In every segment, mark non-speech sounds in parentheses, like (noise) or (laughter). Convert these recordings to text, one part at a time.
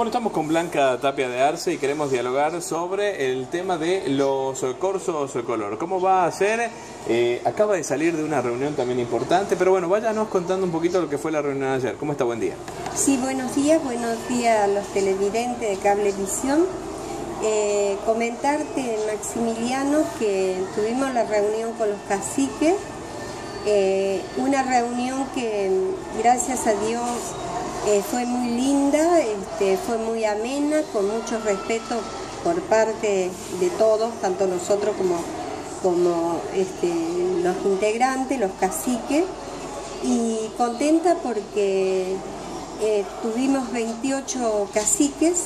Bueno, estamos con Blanca Tapia de Arce y queremos dialogar sobre el tema de los corsos color. ¿Cómo va a ser? Eh, acaba de salir de una reunión también importante, pero bueno, váyanos contando un poquito lo que fue la reunión ayer. ¿Cómo está? Buen día. Sí, buenos días, buenos días a los televidentes de Cablevisión. Eh, comentarte, Maximiliano, que tuvimos la reunión con los caciques, eh, una reunión que gracias a Dios eh, fue muy linda, este, fue muy amena, con mucho respeto por parte de todos, tanto nosotros como, como este, los integrantes, los caciques, y contenta porque eh, tuvimos 28 caciques,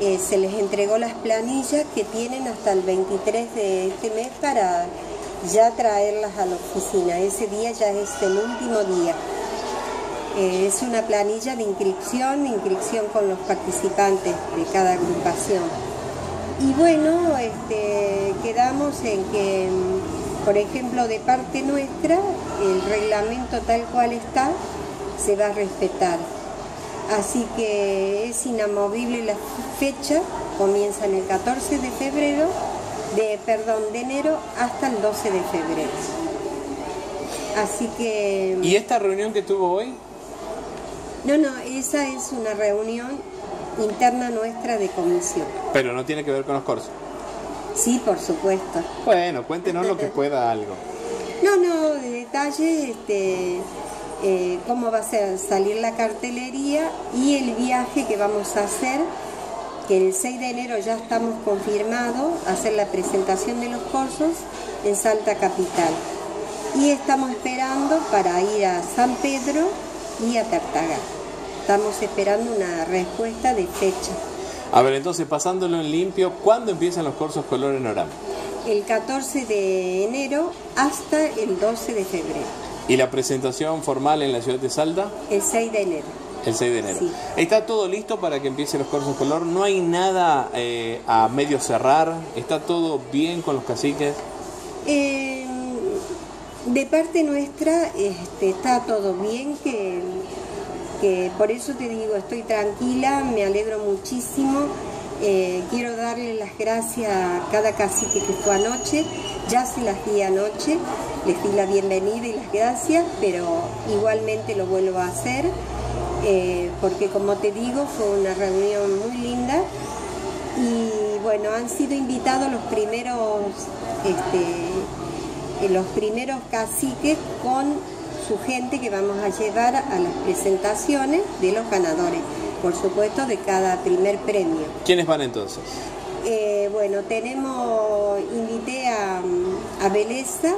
eh, se les entregó las planillas que tienen hasta el 23 de este mes para ya traerlas a la oficina. Ese día ya es el último día. Eh, es una planilla de inscripción, inscripción con los participantes de cada agrupación. Y bueno, este, quedamos en que, por ejemplo, de parte nuestra, el reglamento tal cual está, se va a respetar. Así que es inamovible la fecha, comienza en el 14 de febrero, de, perdón, de enero hasta el 12 de febrero. Así que... ¿Y esta reunión que tuvo hoy? No, no, esa es una reunión interna nuestra de comisión. Pero no tiene que ver con los cursos. Sí, por supuesto. Bueno, cuéntenos lo que (laughs) pueda algo. No, no, de detalle, este, eh, cómo va a ser salir la cartelería y el viaje que vamos a hacer, que el 6 de enero ya estamos confirmados, hacer la presentación de los cursos en Salta Capital. Y estamos esperando para ir a San Pedro y a Tartaga. Estamos esperando una respuesta de fecha. A ver, entonces pasándolo en limpio, ¿cuándo empiezan los cursos color en Orama? El 14 de enero hasta el 12 de febrero. ¿Y la presentación formal en la ciudad de Salta? El 6 de enero. El 6 de enero. Sí. ¿Está todo listo para que empiecen los cursos color? ¿No hay nada eh, a medio cerrar? ¿Está todo bien con los caciques? Eh, de parte nuestra este, está todo bien, que, que por eso te digo, estoy tranquila, me alegro muchísimo. Eh, quiero darle las gracias a cada cacique que fue anoche, ya se las di anoche, les di la bienvenida y las gracias, pero igualmente lo vuelvo a hacer, eh, porque como te digo, fue una reunión muy linda y bueno, han sido invitados los primeros, este, los primeros caciques con su gente que vamos a llevar a las presentaciones de los ganadores por supuesto, de cada primer premio. ¿Quiénes van entonces? Eh, bueno, tenemos, invité a, a Beleza,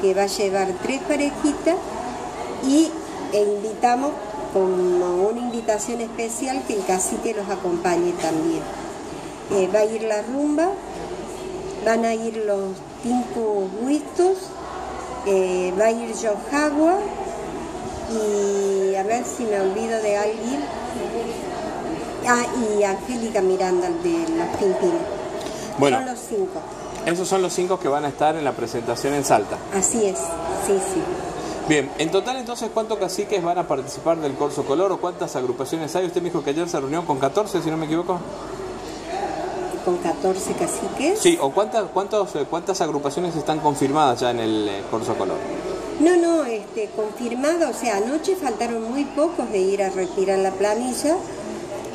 que va a llevar tres parejitas, y e invitamos como una invitación especial que el cacique los acompañe también. Eh, va a ir la rumba, van a ir los cinco huistos, eh, va a ir Jagua y a ver si me olvido de alguien. Ah, y Angélica Miranda de los Pimpines. Bueno, Son los cinco. esos son los cinco que van a estar en la presentación en Salta. Así es, sí, sí. Bien, en total entonces, ¿cuántos caciques van a participar del Corso Color o cuántas agrupaciones hay? Usted me dijo que ayer se reunió con 14, si no me equivoco. Con 14 caciques. Sí, o cuántas, cuántos, eh, cuántas agrupaciones están confirmadas ya en el eh, Corso Color. No, no, este, confirmado, o sea, anoche faltaron muy pocos de ir a retirar la planilla,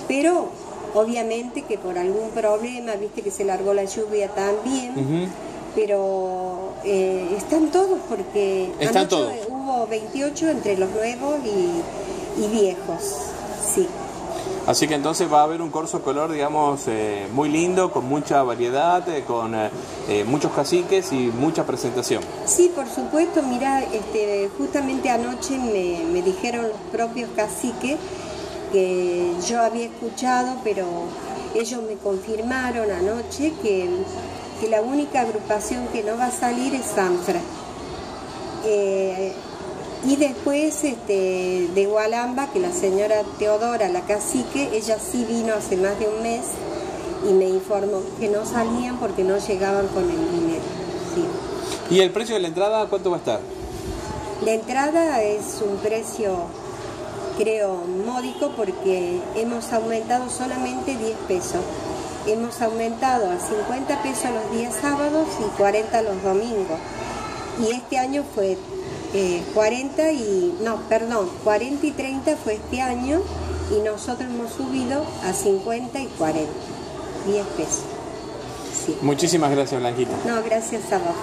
pero obviamente que por algún problema, viste que se largó la lluvia también, pero eh, están todos porque Están anoche todos. hubo 28 entre los nuevos y, y viejos, sí. Así que entonces va a haber un corso color, digamos, eh, muy lindo, con mucha variedad, eh, con eh, muchos caciques y mucha presentación. Sí, por supuesto, mira, este, justamente anoche me, me dijeron los propios caciques que yo había escuchado, pero ellos me confirmaron anoche que, que la única agrupación que no va a salir es Sanfra. Y después este, de Gualamba, que la señora Teodora, la cacique, ella sí vino hace más de un mes y me informó que no salían porque no llegaban con el dinero. Sí. ¿Y el precio de la entrada cuánto va a estar? La entrada es un precio creo módico porque hemos aumentado solamente 10 pesos. Hemos aumentado a 50 pesos los días sábados y 40 los domingos. Y este año fue 40 eh, y, no, perdón, 40 y 30 fue este año y nosotros hemos subido a 50 y 40, 10 pesos. Muchísimas gracias, Blanquita. No, gracias a vos.